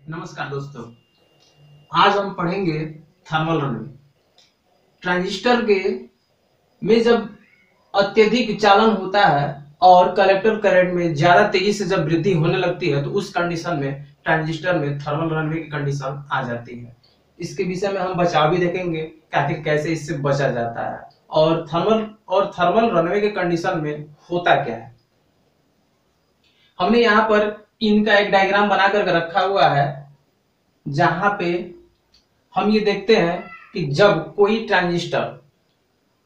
नमस्कार दोस्तों। आज हम पढ़ेंगे थर्मल रनवे ट्रांजिस्टर के में जब अत्यधिक चालन होता है और कलेक्टर करंट में ज़्यादा तेज़ी से जब वृद्धि होने लगती है तो उस कंडीशन में, ट्रांजिस्टर में थर्मल रनवे की कंडीशन आ जाती है। इसके विषय में हम बचाव भी देखेंगे कि कैसे इससे बचा जाता है और थर्मल और थर्मल रनवे के कंडीशन में होता क्या है। हमने यहाँ पर इनका एक डायग्राम बना करके रखा हुआ है, जहाँ पे हम ये देखते हैं कि जब कोई ट्रांजिस्टर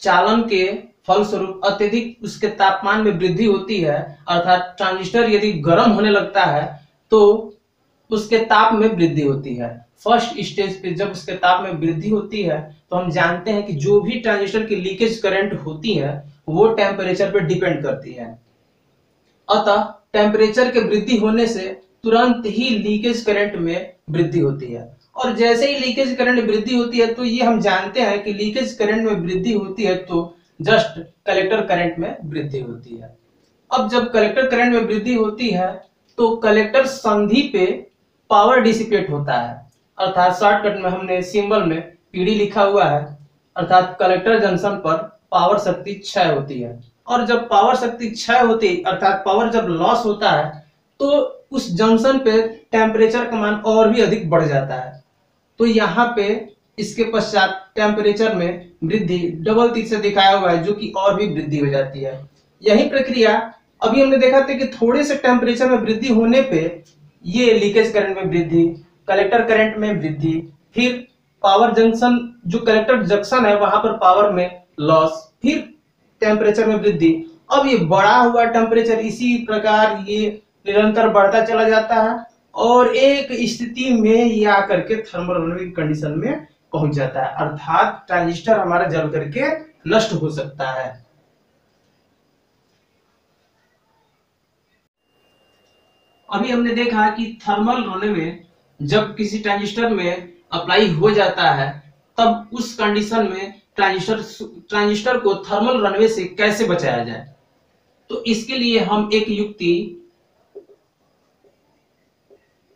चालन के फलस्वरूप अत्यधिक उसके तापमान में वृद्धि होती है, अर्थात ट्रांजिस्टर यदि गर्म होने लगता है तो उसके ताप में वृद्धि होती है। फ़र्स्ट स्टेज पे जब उसके ताप में वृद्धि होती है तो हम जानते हैं कि जो भी ट्रांजिस्टर की लीकेज करंट होती है, वो टेम्परेचर पे डिपेंड करती है। अतः टेम्परेचर के वृद्धि होने से तुरंत ही लीकेज करंट में वृद्धि होती है। और जैसे ही लीकेज करंट वृद्धि होती है तो ये हम जानते हैं कि लीकेज करंट में वृद्धि होती है तो जस्ट कलेक्टर करंट में वृद्धि होती है। अब जब कलेक्टर करंट में वृद्धि होती है तो कलेक्टर संधि पे पावर डिसिपेट होता है। अर्थात शॉर्टकट में हमने सिंबल में पीडी लिखा हुआ है। अर्थात कलेक्टर जंक्शन पर पावर शक्ति क्षय होती है। और जब पावर शक्ति क्षय होती, अर्थात पावर जब लॉस होता है तो उस जंक्शन पे टेम्परेचर का मान और भी अधिक बढ़ जाता है। तो यहाँ पे इसके पश्चात टेम्परेचर में वृद्धि डबल तीर से दिखाया हुआ है, जो कि और भी वृद्धि हो जाती है। यही प्रक्रिया, अभी हमने देखा था कि थोड़े से टेम्परेचर में वृद्धि होने पे ये लीकेज करंट में वृद्धि कलेक्टर करंट में वृद्धि, फिर पावर जंक्शन जो कलेक्टर जंक्शन है, वहाँ पर पावर में लॉस फिर टेम्परेचर में वृद्धि। अब ये बढ़ा हुआ टेम्परेचर इसी प्रकार ये निरंतर बढ़ता चला जाता है और एक स्थिति में ये आकर के थर्मल कंडीशन में पहुँच जाता है। अर्थात ट्रांजिस्टर हमारा जल करके नष्ट हो सकता है। अभी हमने देखा कि थर्मल रनवे जब किसी ट्रांजिस्टर में अप्लाई हो जाता है, तब उस कंडीशन में ट्रांजिस्टर ट्रांजिस्टर को थर्मल रनवे से कैसे बचाया जाए? तो इसके लिए हम एक युक्ति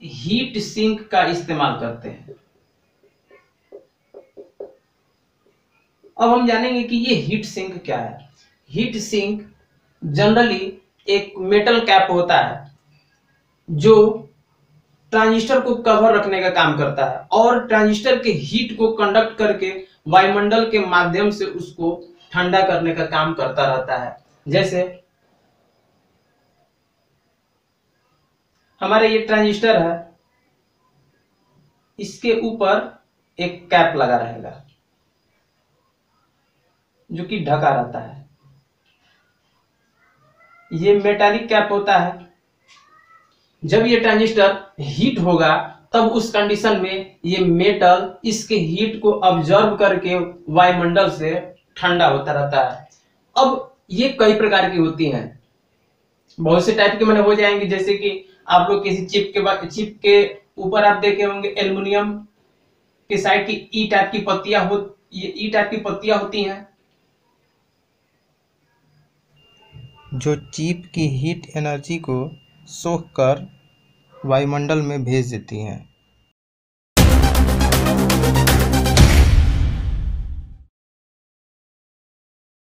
हीट सिंक का इस्तेमाल करते हैं। अब हम जानेंगे कि ये हीट सिंक क्या है। हीट सिंक जनरली एक मेटल कैप होता है, जो ट्रांजिस्टर को कवर रखने का काम करता है और ट्रांजिस्टर के हीट को कंडक्ट करके वायुमंडल के माध्यम से उसको ठंडा करने का काम करता रहता है। जैसे, हमारे ये ट्रांजिस्टर है, इसके ऊपर एक कैप लगा रहेगा, जो कि ढका रहता है। ये मेटालिक कैप होता है। जब ये ट्रांजिस्टर हीट होगा तब उस कंडीशन में ये मेटल इसके हीट को ऑब्ज़र्व करके वायुमंडल से ठंडा होता रहता है। अब ये कई प्रकार की होती हैं। बहुत से टाइप के मैंने हो जाएँगे, जैसे कि आप लोग किसी चिप के चिप के ऊपर आप देखे होंगे एल्युमिनियम के साइड की ई टाइप की पत्तियाँ हो ये ई टाइप की पत्तियाँ होती हैं। जो चिप की हीट एनर्जी को सोख कर वायुमंडल में भेज देती हैं।